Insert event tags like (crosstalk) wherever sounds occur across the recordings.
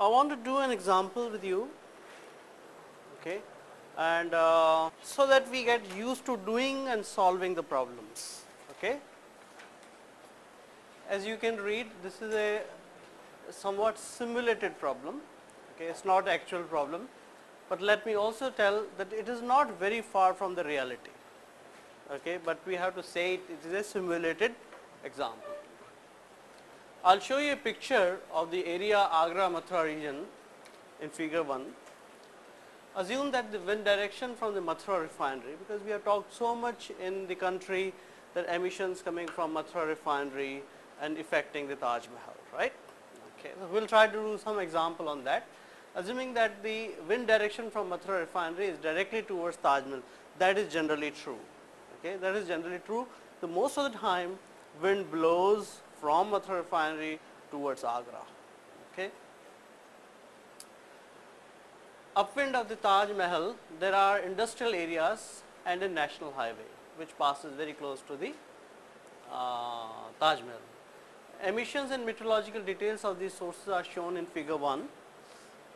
I want to do an example with you okay? And uh, so that we get used to doing and solving the problems okay? As you can read this is a somewhat simulated problem okay? It's not actual problem but let me also tell that it is not very far from the reality okay? But we have to say it, it is a simulated example I'll show you a picture of the area Agra Mathura region in figure 1 assume that the wind direction from the Mathura refinery because we have talked so much in the country that emissions coming from Mathura refinery and affecting the Taj Mahal right? Okay so we'll try to do some example on that. Assuming that the wind direction from Mathura refinery is directly towards Taj Mahal that is generally true. Okay that is generally true. The most of the time wind blows from Mathura refinery towards Agra okay upwind of the Taj Mahal there are industrial areas and a national highway which passes very close to the uh, Taj Mahal emissions and meteorological details of these sources are shown in figure 1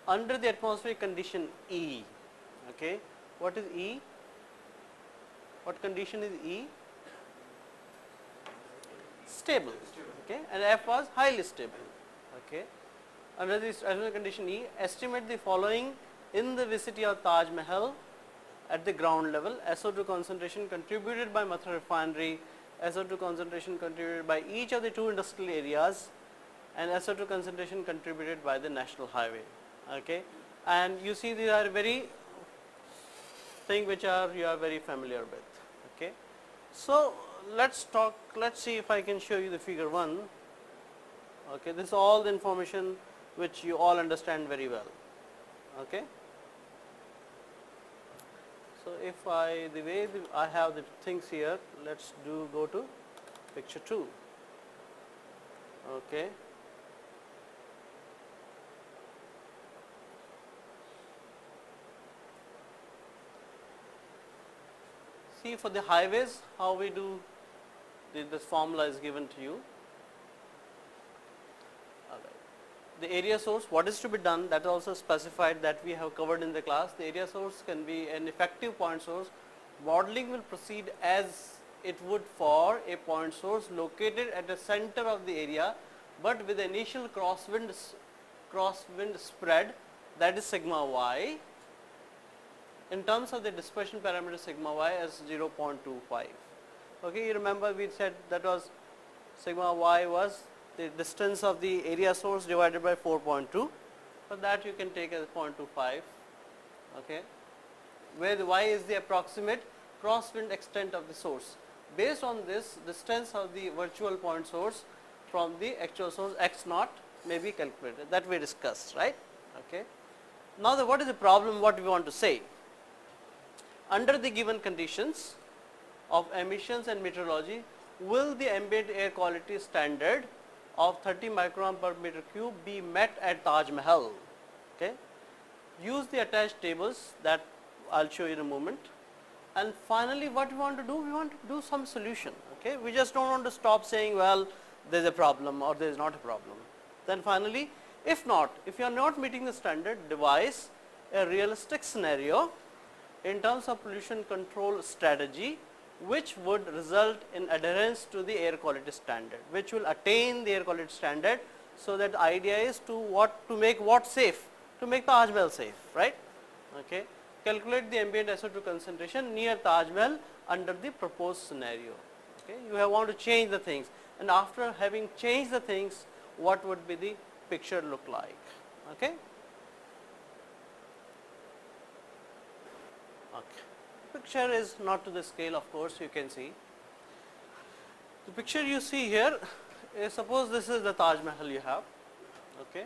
under the atmospheric condition E. Okay. What is E? What condition is E? Stable. Okay. And F was highly stable. Okay. Under this condition E, estimate the following in the vicinity of Taj Mahal at the ground level SO2 concentration contributed by Mathura refinery SO2 concentration contributed by each of the two industrial areas and SO2 concentration contributed by the national highway. Okay. And you see these are very thing which are you are very familiar with. Okay. So, let us talk, let us see if I can show you the figure 1. Okay. This is all the information which you all understand very well. Okay. So, if I the way the, I have the things here let us do go to picture 2. Okay. See for the highways how we do this formula is given to you. The area source what is to be done that is also specified that we have covered in the class. The area source can be an effective point source. Modeling will proceed as it would for a point source located at the center of the area, but with the initial crosswind crosswind spread that is sigma y in terms of the dispersion parameter sigma y as 0.25. Okay, you remember we said that was sigma y was the distance of the area source divided by 4.2. For that you can take as 0.25, okay, where the y is the approximate crosswind extent of the source. Based on this distance of the virtual point source from the actual source x naught may be calculated that we discussed right. Okay. Now, the what is the problem what we want to say? Under the given conditions of emissions and meteorology, will the ambient air quality standard of 30 micron per meter cube be met at Taj Mahal. Okay. Use the attached tables that I will show you in a moment. And finally, what we want to do? We want to do some solution. Okay. We just do not want to stop saying, well, there is a problem or there is not a problem. Then finally, if not, if you are not meeting the standard, devise a realistic scenario in terms of pollution control strategy which would result in adherence to the air quality standard, which will attain the air quality standard. So, that the idea is to what to make what safe, to make Taj Mahal safe, right. Okay. Calculate the ambient SO2 concentration near Taj Mahal under the proposed scenario. Okay. You have want to change the things and after having changed the things, what would be the picture look like. Okay. Okay picture is not to the scale of course you can see. The picture you see here is suppose this is the Taj Mahal you have okay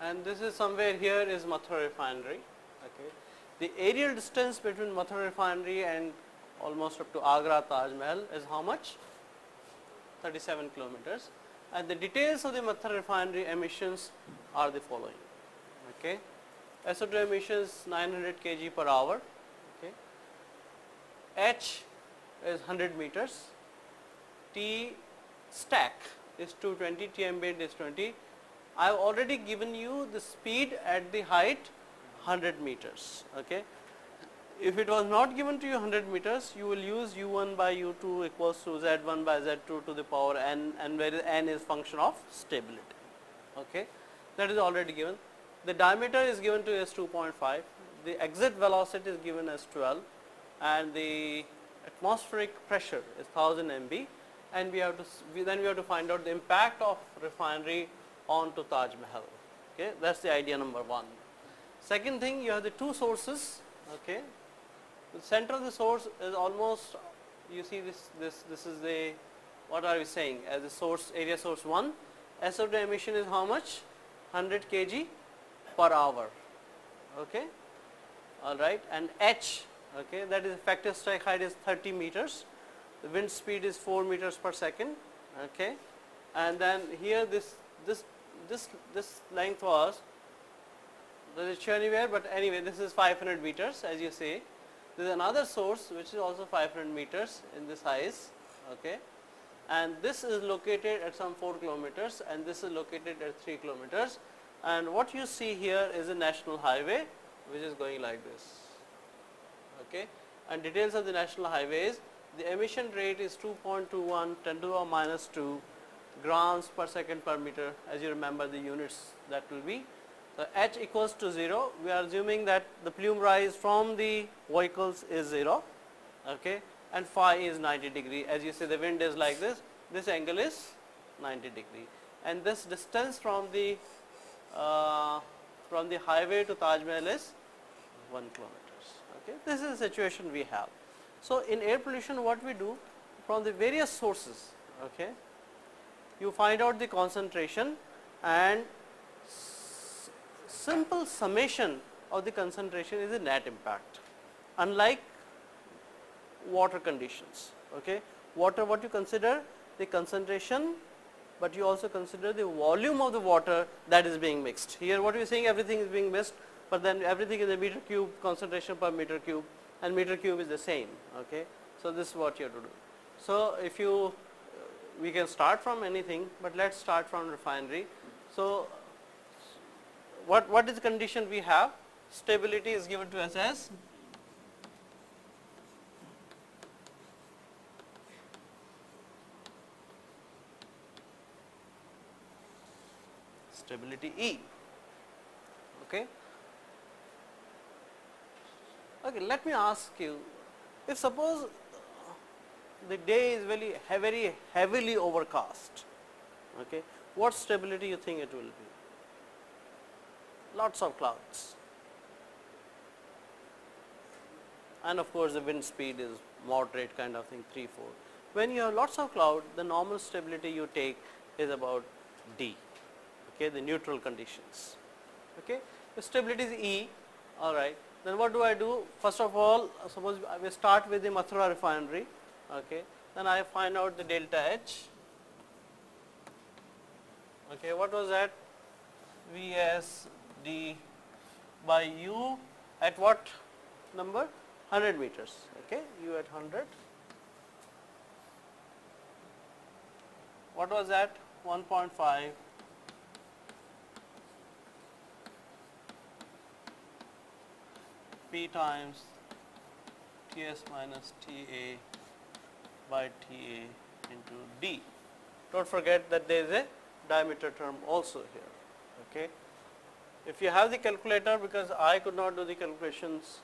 and this is somewhere here is Mathura refinery okay. The aerial distance between Mathura refinery and almost up to Agra Taj Mahal is how much 37 kilometers and the details of the Mathura refinery emissions are the following okay. SO2 emissions 900 kg per hour H is 100 meters, T stack is 220, T ambient is 20, I have already given you the speed at the height 100 meters. Okay. If it was not given to you 100 meters, you will use u1 by u2 equals to z1 by z2 to the power n and where n is function of stability. Okay. That is already given. The diameter is given to as 2.5, the exit velocity is given as 12 and the atmospheric pressure is 1000 MB and we have to then we have to find out the impact of refinery onto Taj Mahal. Okay, that's the idea number one. Second thing, you have the two sources. Okay, the center of the source is almost you see this this this is the what are we saying as the source area source one. SO2 emission is how much? 100 kg per hour. Okay, all right, and H okay, that is effective stack height is 30 meters. The wind speed is 4 meters per second. Okay and then here this this this this length was there is anywhere? But anyway this is 500 meters as you see. There is another source which is also 500 meters in this size. Okay and this is located at some 4 kilometers and this is located at 3 kilometers. And what you see here is a national highway which is going like this okay? And details of the national highways the emission rate is 2.21 10 to the power minus 2 grams per second per meter. As you remember the units that will be. So, H equals to 0 we are assuming that the plume rise from the vehicles is 0 okay, and phi is 90 degree. As you see the wind is like this. This angle is 90 degree. And this distance from the uh, from the highway to Taj Mahal is 1 kilometers okay. This is the situation we have. So, in air pollution what we do from the various sources okay, you find out the concentration and simple summation of the concentration is the net impact unlike water conditions. Okay. Water what you consider the concentration, but you also consider the volume of the water that is being mixed. Here what we are saying everything is being mixed, but then everything is a meter cube concentration per meter cube and meter cube is the same. Okay. So, this is what you have to do. So, if you we can start from anything, but let us start from refinery. So, what, what is the condition we have? Stability is given to us as stability E. Okay. Okay, let me ask you, if suppose the day is very, very heavily overcast, okay, what stability you think it will be? Lots of clouds. And of course, the wind speed is moderate kind of thing 3, 4. When you have lots of cloud, the normal stability you take is about D, okay, the neutral conditions. Okay. The stability is E, all right. Then what do I do? First of all, suppose we start with the Mathura refinery, okay. Then I find out the delta H. Okay, what was that? Vs d by u at what number? 100 meters. Okay, u at 100. What was that? 1.5 P times Ts minus Ta by Ta into D. Do not forget that there is a diameter term also here. Okay. If you have the calculator, because I could not do the calculations,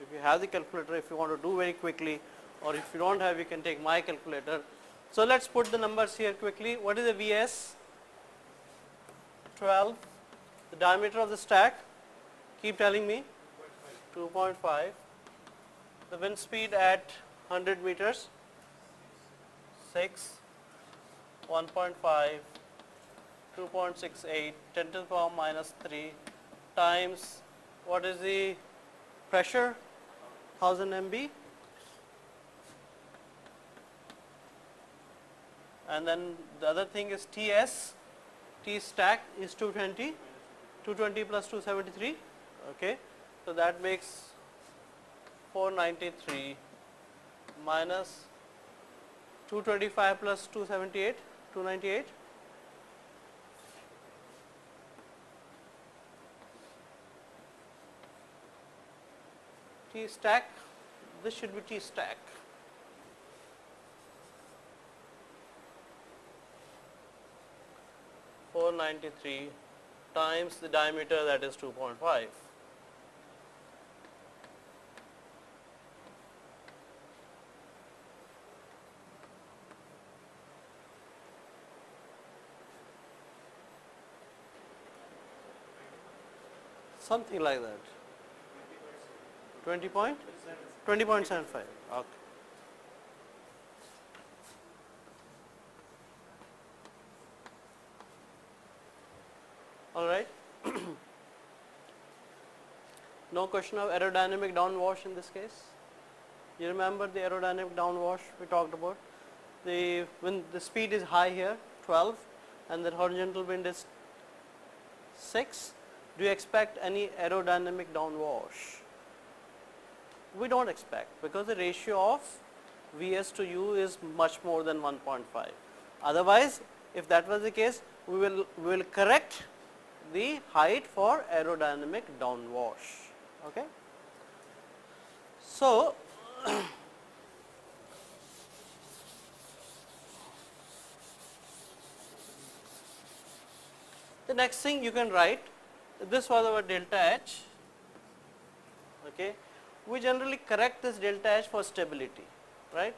if you have the calculator, if you want to do very quickly or if you do not have, you can take my calculator. So, let us put the numbers here quickly. What is the Vs? 12, the diameter of the stack, keep telling me. 2.5, the wind speed at 100 meters, 6, 1.5, 2.68, 10 to the power minus 3 times what is the pressure? 1000 MB and then the other thing is TS, T stack is 220, 220 plus 273 okay. So, that makes 493 minus 225 plus 278, 298. T stack, this should be T stack. Four ninety three times the diameter that is two point five. Something like that. 20 point? 20.75. Okay. All right. (clears throat) no question of aerodynamic downwash in this case. You remember the aerodynamic downwash we talked about? The when the speed is high here, 12, and the horizontal wind is 6, do you expect any aerodynamic downwash? We don't expect because the ratio of Vs to U is much more than 1.5. Otherwise, if that was the case, we will, we will correct the height for aerodynamic downwash. Okay? So, (coughs) the next thing you can write this was our delta H. Okay. We generally correct this delta H for stability, right.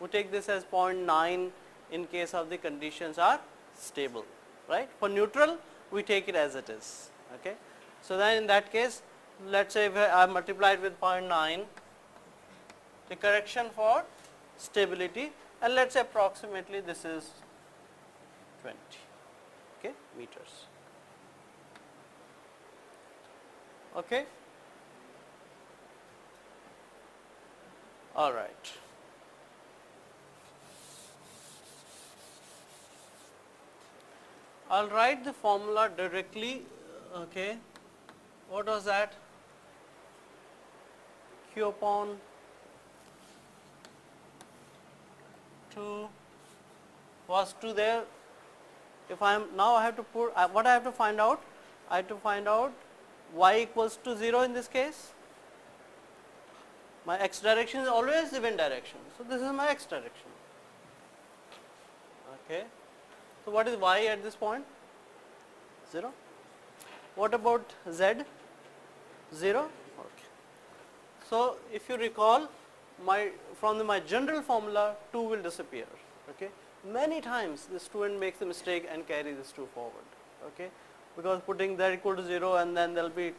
We take this as 0.9 in case of the conditions are stable, right. For neutral, we take it as it is. Okay. So, then in that case, let us say if I multiplied with 0.9, the correction for stability and let us say approximately this is 20 okay, meters. Okay. All right. I'll write the formula directly. Okay. What was that? Q upon 2 was 2 there. If I am now I have to put what I have to find out? I have to find out y equals to 0 in this case. My x direction is always the wind direction. So, this is my x direction. Okay. So, what is y at this point? 0. What about z? 0. Okay. So, if you recall my from the, my general formula 2 will disappear. Okay. Many times the student makes the mistake and carry this 2 forward. Okay because putting that equal to 0 and then there will be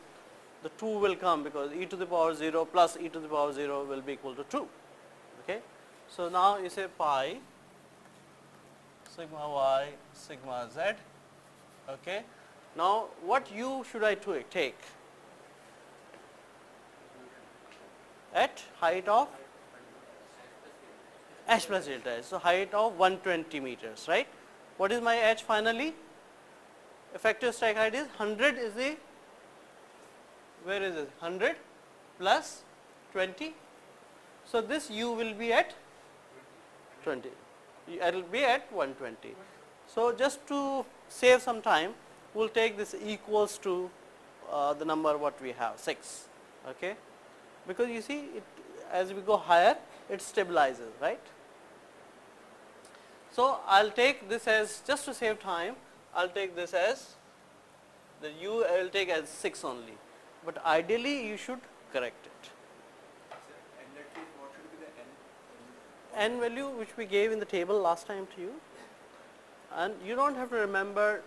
the 2 will come because e to the power 0 plus e to the power 0 will be equal to 2. Okay. So, now you say pi sigma y sigma z. Okay. Now, what u should I take at height of h plus delta h. So, height of 120 meters right. What is my h finally? Effective stack height is 100 is the where is it 100 plus 20. So, this u will be at 20 it will be at 120. So, just to save some time we will take this equals to uh, the number what we have 6 okay because you see it as we go higher it stabilizes right. So, I will take this as just to save time I will take this as the u I will take as 6 only, but ideally you should correct it. n value which we gave in the table last time to you and you do not have to remember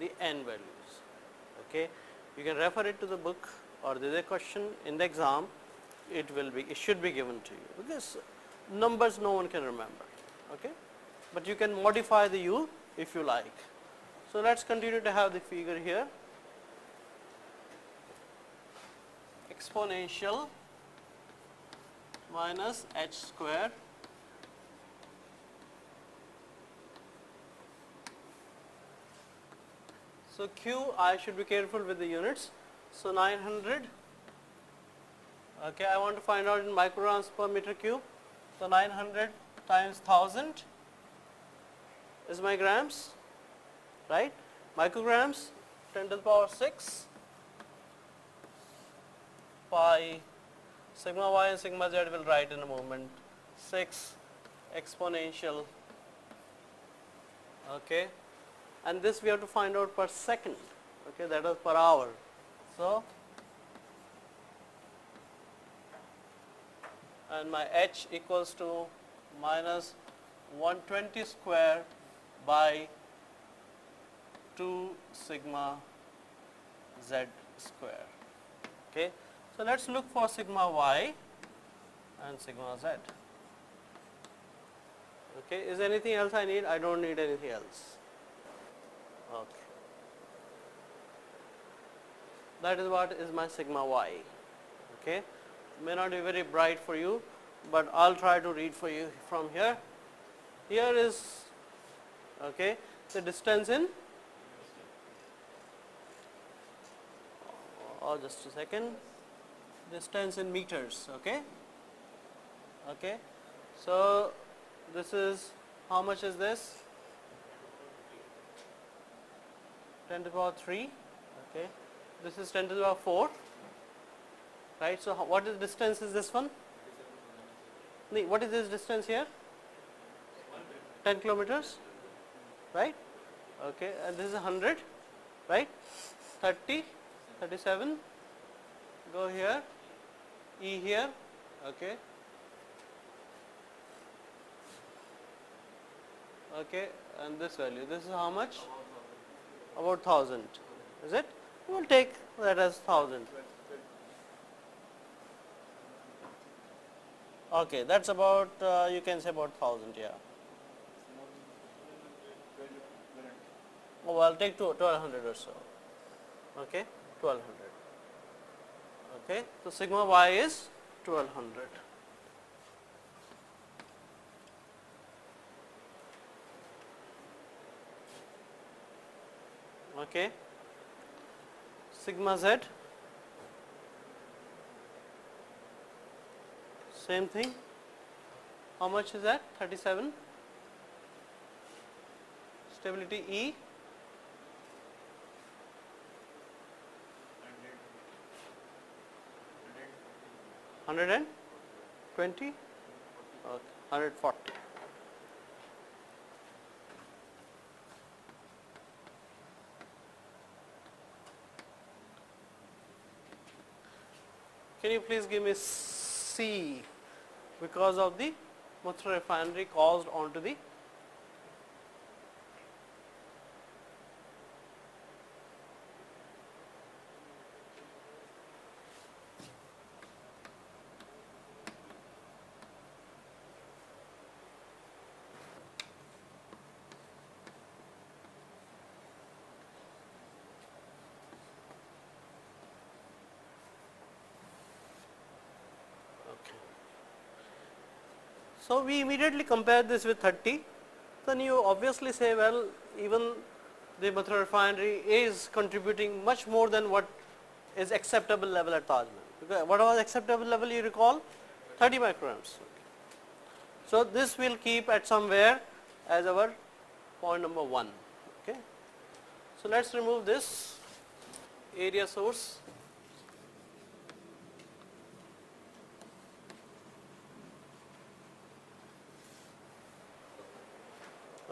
the n values. Okay. You can refer it to the book or there is a question in the exam it will be it should be given to you because numbers no one can remember. Okay. But you can modify the u if you like. So, let us continue to have the figure here exponential minus h square So, Q I should be careful with the units. So, 900 okay I want to find out in micrograms per meter cube. So, 900 times 1000 is my grams right? Micrograms 10 to the power 6 phi sigma y and sigma z will write in a moment. 6 exponential okay? And this we have to find out per second okay? That is per hour. So and my h equals to minus 120 square by 2 sigma z square. Okay? So let's look for sigma y and sigma z. Okay? Is anything else i need? I don't need anything else. Okay. That is what is my sigma y. Okay? May not be very bright for you but i'll try to read for you from here. Here is okay the distance in oh just a second. Distance in meters okay? Okay. So this is how much is this? 10 to the power 3 okay. This is 10 to the power 4 right? So what is distance is this one? What is this distance here? 10 kilometers right? Okay and this is 100 right? 30 37 go here. E here. Okay. Okay and this value. This is how much? About 1000 is it? We will take that as 1000 okay that's about uh, you can say about 1000 yeah. Oh I'll take to 1200 or so. Okay 1200 okay so sigma y is 1200 okay sigma z same thing. How much is that? 37 stability e 120 okay 140 Can you please give me C? Because of the Mathura refinery caused onto the Okay. So, we immediately compare this with 30, then you obviously say well even the Mathura refinery is contributing much more than what is acceptable level at Taj Mahal. What was acceptable level you recall? 30 micrograms. So, this will keep at somewhere as our point number 1. Okay. So, let us remove this area source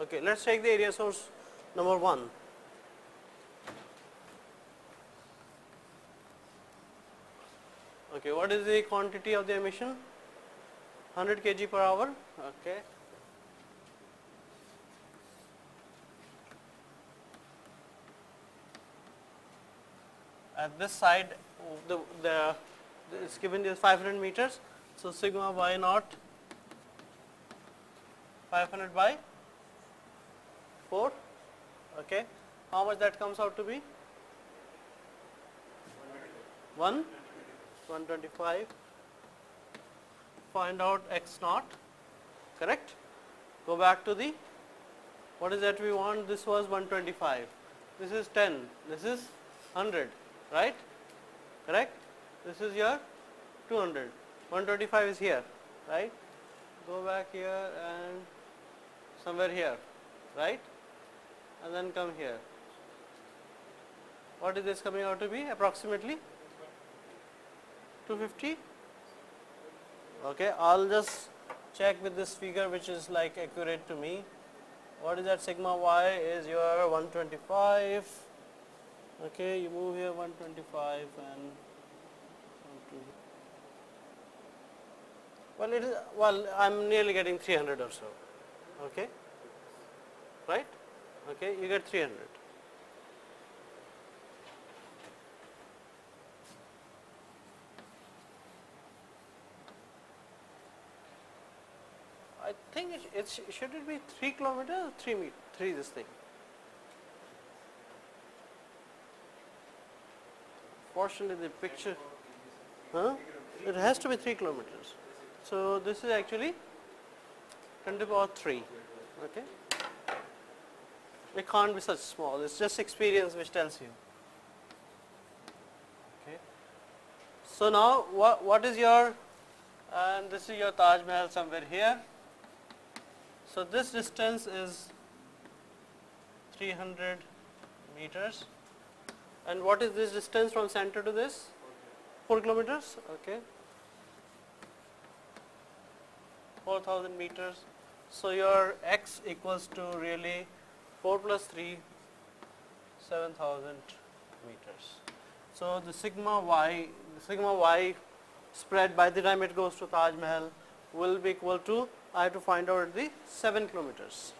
Okay, let us take the area source number 1. Okay, what is the quantity of the emission? 100 kg per hour. Okay. At this side, the, the, the it's given is 500 meters. So sigma y naught 500 by 4 okay. How much that comes out to be? 1 125 find out x naught. Correct? Go back to the what is that we want? This was 125 this is 10 this is 100 right? Correct? This is your 200 125 is here. Right? Go back here and somewhere here. Right and then come here. What is this coming out to be approximately? 250 okay I'll just check with this figure which is like accurate to me. What is that sigma y is your 125 okay you move here 125 and well it is well I'm nearly getting 300 or so. Okay? Right okay you get 300 I think it, it's should it be 3 kilometers or 3 meter 3 this thing? Fortunately the picture huh? it has to be 3 kilometers. So this is actually 10 to the power 3 okay it can't be such small. It's just experience which tells you. Okay. So now what what is your and this is your Taj Mahal somewhere here. So this distance is 300 meters. And what is this distance from center to this? 4 kilometers? Okay. 4000 meters. So your x equals to really 4 plus 3 7000 meters. So the sigma y the sigma y spread by the time it goes to Taj Mahal will be equal to I have to find out the 7 kilometers.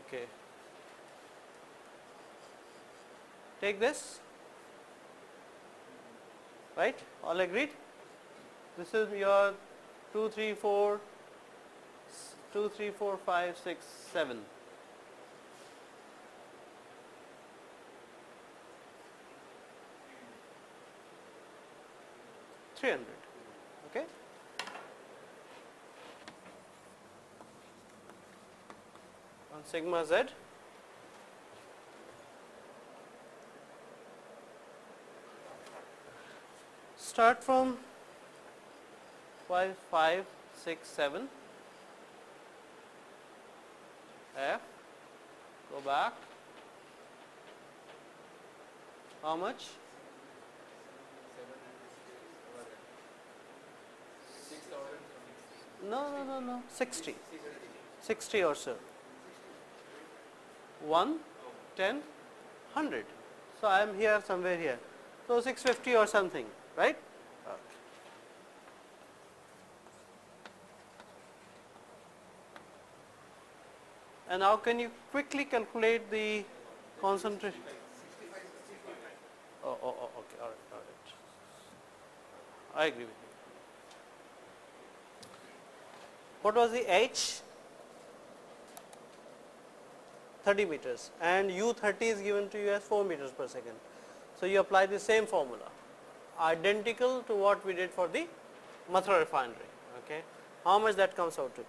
Okay. Take this. Right? All agreed? This is your 2 3 4 2 3 4 5 6 7 300 okay? On sigma z. Start from 5 5 6 7 f. Go back. How much no no no no. 60 60 or so. 1 10 100 so i am here somewhere here. So 650 or something right? And now can you quickly calculate the concentration? Oh, oh, oh okay. All right all right. I agree with you what was the h? 30 meters. And u30 is given to you as 4 meters per second. So you apply the same formula. Identical to what we did for the Mathura refinery. Okay? How much that comes out to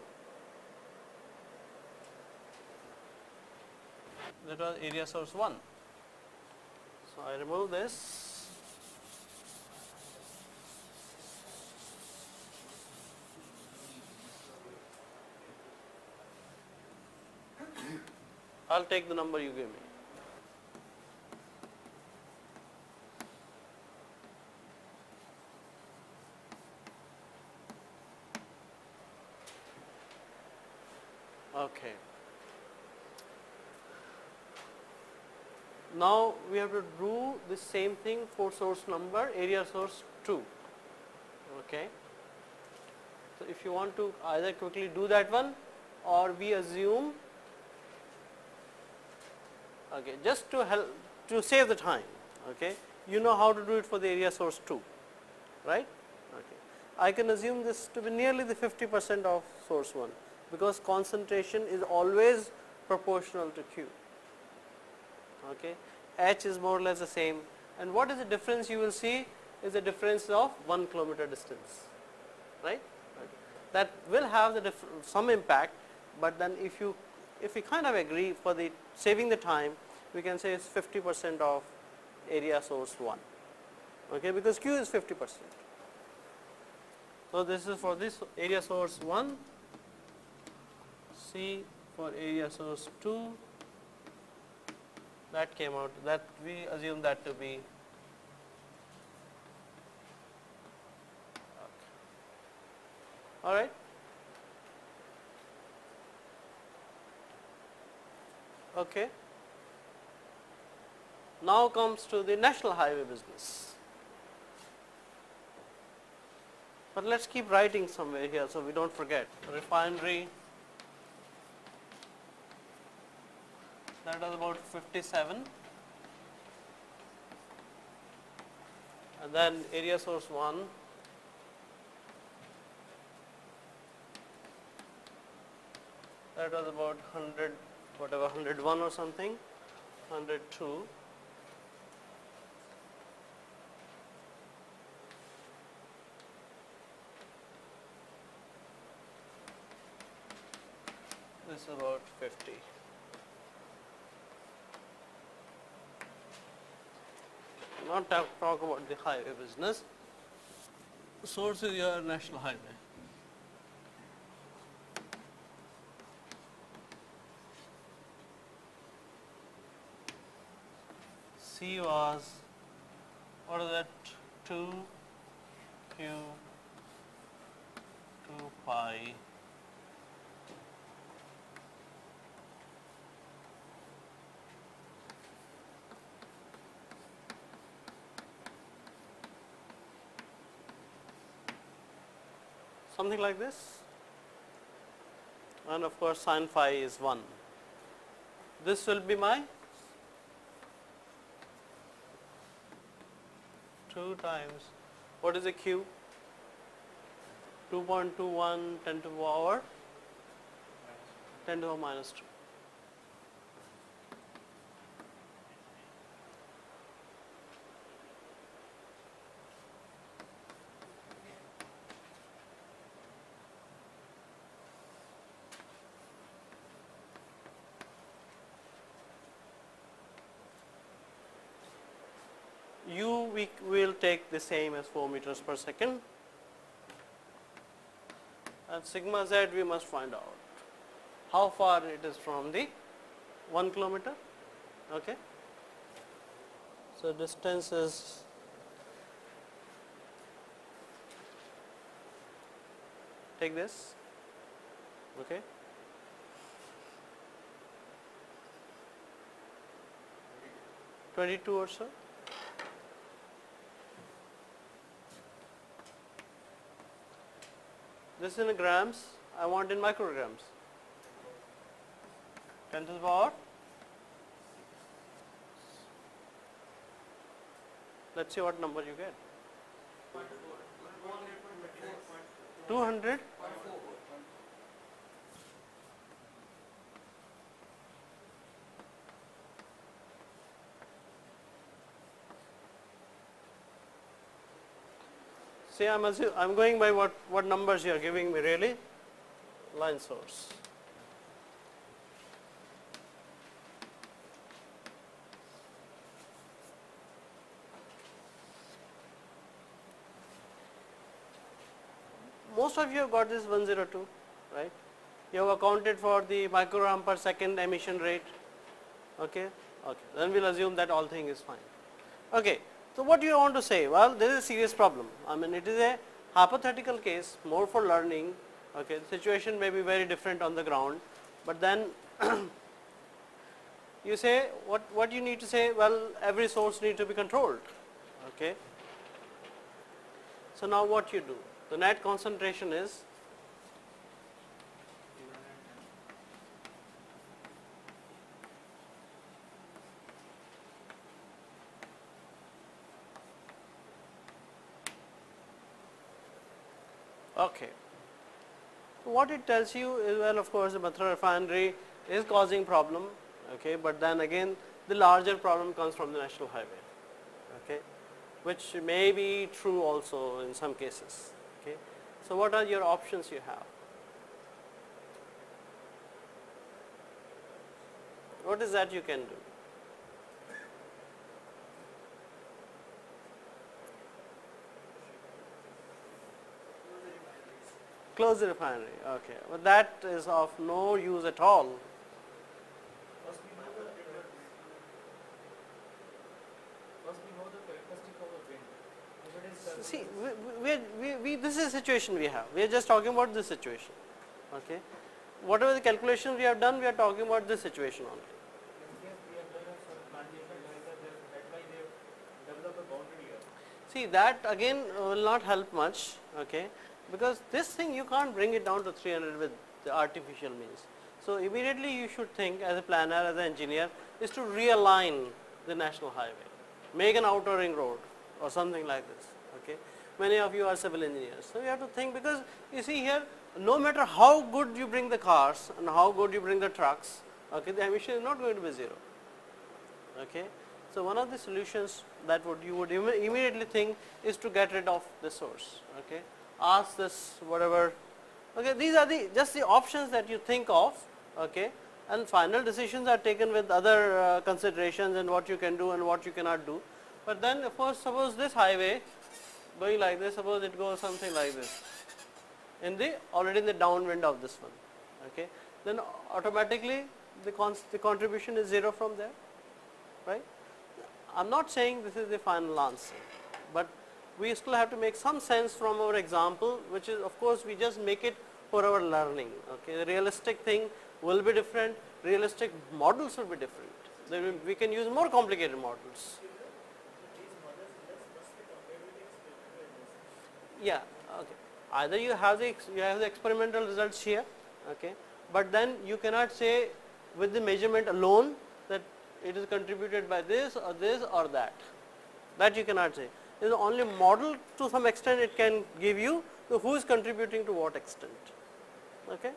that was area source 1 so i remove this I'll take the number you give me. Okay. Now we have to do the same thing for source number area source 2. Okay. So if you want to either quickly do that one or we assume okay just to help to save the time okay? You know how to do it for the area source 2 right? Okay. I can assume this to be nearly the 50 percent of source 1 because concentration is always proportional to q okay? H is more or less the same and what is the difference you will see is the difference of 1 kilometer distance right? Okay. that will have the some impact but then if you if we kind of agree for the saving the time, we can say it is 50 percent of area source 1, okay, because Q is 50 percent. So, this is for this area source 1, C for area source 2, that came out that we assume that to be all right? Okay. Now comes to the national highway business. But let us keep writing somewhere here so we do not forget. Refinery that was about 57 and then area source 1 that was about 100 whatever 101 or something? 102 this is about 50 not talk, talk about the highway business. Source is your national highway C was what is that 2 q 2 pi something like this and of course sin phi is 1. This will be my 2 times. What is a q? 2.21 10 to the power? 10 to the power minus 2 u we will take the same as 4 meters per second and sigma z we must find out how far it is from the 1 kilometer. Okay. So, distance is take this okay. Twenty two or so. This is in grams, I want in micrograms. 10 to the power. Let us see what number you get. 200 See, I'm, I'm going by what, what numbers you are giving me really, line source. Most of you have got this 102, right? You have accounted for the microgram per second emission rate, okay? Okay, then we'll assume that all thing is fine. Okay, so, what do you want to say? Well, this is a serious problem. I mean, it is a hypothetical case more for learning. Okay, the situation may be very different on the ground, but then (clears throat) you say what what you need to say. Well, every source need to be controlled. Okay. So now what you do? The net concentration is Okay. What it tells you is well of course the Mathura refinery is causing problem okay, but then again the larger problem comes from the national highway okay, which may be true also in some cases. Okay. So, what are your options you have? What is that you can do? Close the refinery, okay. But that is of no use at all. see, we, we, we, we, this is the situation we have. We are just talking about this situation. Okay. Whatever the calculation we have done, we are talking about this situation only. See that again uh, will not help much, okay, because this thing you can't bring it down to 300 with the artificial means. So immediately you should think as a planner, as an engineer, is to realign the national highway, make an outer ring road or something like this, okay. Many of you are civil engineers, so you have to think because you see here, no matter how good you bring the cars and how good you bring the trucks, okay, the emission is not going to be zero, okay. So one of the solutions that would you would Im immediately think is to get rid of the source. Okay, ask this whatever. Okay, these are the just the options that you think of. Okay, and final decisions are taken with other uh, considerations and what you can do and what you cannot do. But then of course, suppose this highway going like this, suppose it goes something like this in the already in the downwind of this one. Okay, then automatically the, the contribution is zero from there, right? I am not saying this is the final answer, but we still have to make some sense from our example which is of course we just make it for our learning. Okay. The realistic thing will be different, realistic models will be different. Then we can use more complicated models. Yeah, okay. Either you have the you have the experimental results here, okay, but then you cannot say with the measurement alone that it is contributed by this or this or that. That you cannot say. Is only model to some extent it can give you who is contributing to what extent. Okay.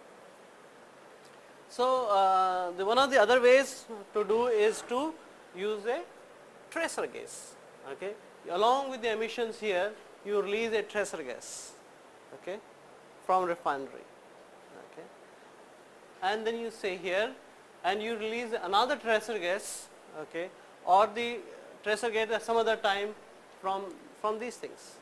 So, uh, the one of the other ways to do is to use a tracer gas. Okay. Along with the emissions here, you release a tracer gas okay, from refinery. Okay. And then you say here and you release another tracer gas okay, or the tracer gas at some other time from, from these things.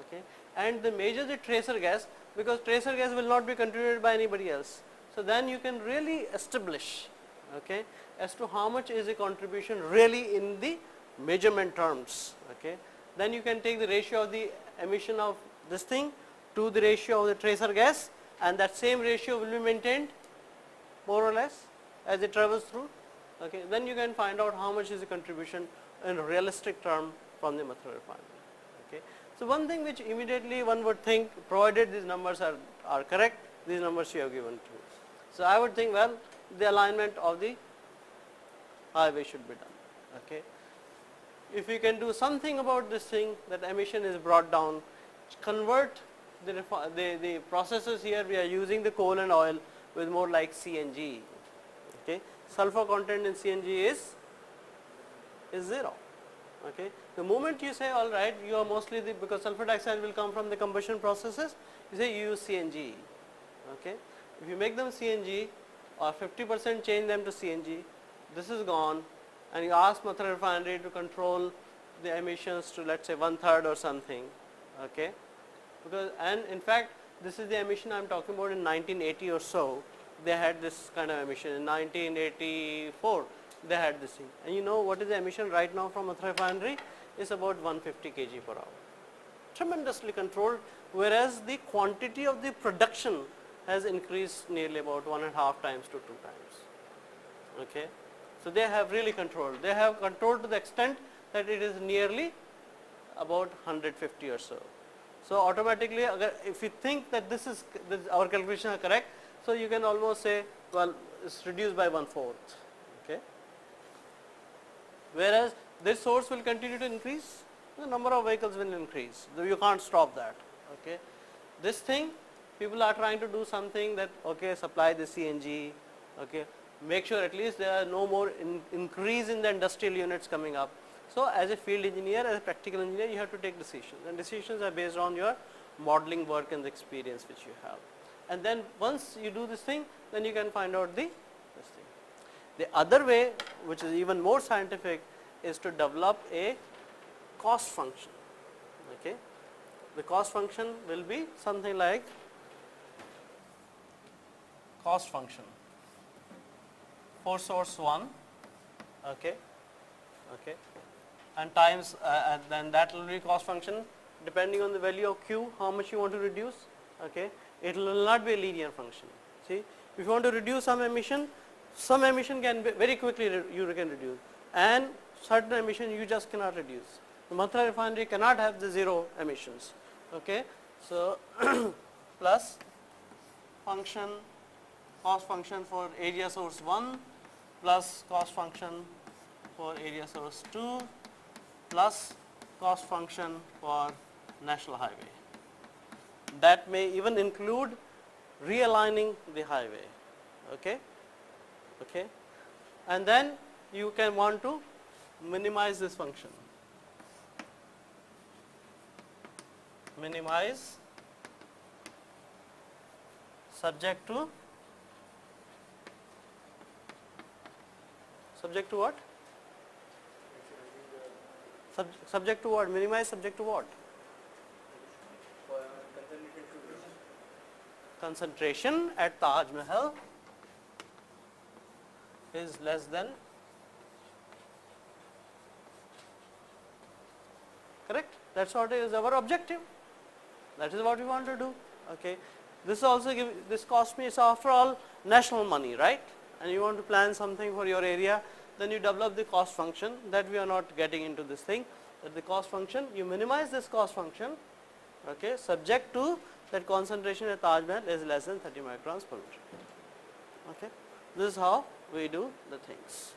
Okay. And the measure the tracer gas because tracer gas will not be contributed by anybody else. So, then you can really establish okay, as to how much is the contribution really in the measurement terms. Okay. Then you can take the ratio of the emission of this thing to the ratio of the tracer gas and that same ratio will be maintained more or less as it travels through. Okay. Then you can find out how much is the contribution in realistic term from the Mathura refinery. Okay. So, one thing which immediately one would think provided these numbers are, are correct, these numbers you have given to. So, I would think well the alignment of the highway should be done. Okay. If we can do something about this thing that emission is brought down, convert the, the, the processes here we are using the coal and oil with more like CNG. Okay. Sulfur content in CNG is, is 0. Okay. The moment you say all right, you are mostly the because sulfur dioxide will come from the combustion processes, you say you use CNG. Okay. If you make them CNG or 50 percent change them to CNG, this is gone and you ask Mathura refinery to control the emissions to let us say one third or something. Okay. Because and in fact, this is the emission I am talking about in 1980 or so, they had this kind of emission. In 1984, they had this thing. And you know what is the emission right now from a refinery? It's about 150 kg per hour. Tremendously controlled, whereas the quantity of the production has increased nearly about one and a half times to two times. Okay. So, they have really controlled. They have controlled to the extent that it is nearly about 150 or so. So, automatically if you think that this is this, our calculations are correct, so you can almost say well it is reduced by one fourth. Whereas this source will continue to increase, the number of vehicles will increase, you can't stop that. Okay. This thing people are trying to do something that okay supply the CNG, okay, make sure at least there are no more in increase in the industrial units coming up so, as a field engineer, as a practical engineer, you have to take decisions and decisions are based on your modeling work and the experience which you have. And then once you do this thing, then you can find out the. The other way which is even more scientific is to develop a cost function. Okay. The cost function will be something like cost function for source 1 okay, okay, and times uh, and then that will be cost function depending on the value of q how much you want to reduce. Okay. It will not be a linear function. See if you want to reduce some emission some emission can be very quickly you can reduce and certain emission you just cannot reduce the Mathura refinery cannot have the zero emissions okay so (clears throat) plus function cost function for area source 1 plus cost function for area source 2 plus cost function for national highway. That may even include realigning the highway. Okay? Okay? And then you can want to minimize this function. Minimize subject to subject to what? Sub, subject to what? Minimize subject to what? Concentration at Taj Mahal is less than correct? That's what is our objective. That is what we want to do okay? This also give this cost me so after all national money right? And you want to plan something for your area then you develop the cost function that we are not getting into this thing. That the cost function you minimize this cost function okay? Subject to that concentration at Taj Mahal is less than 30 microns per meter okay this is how we do the things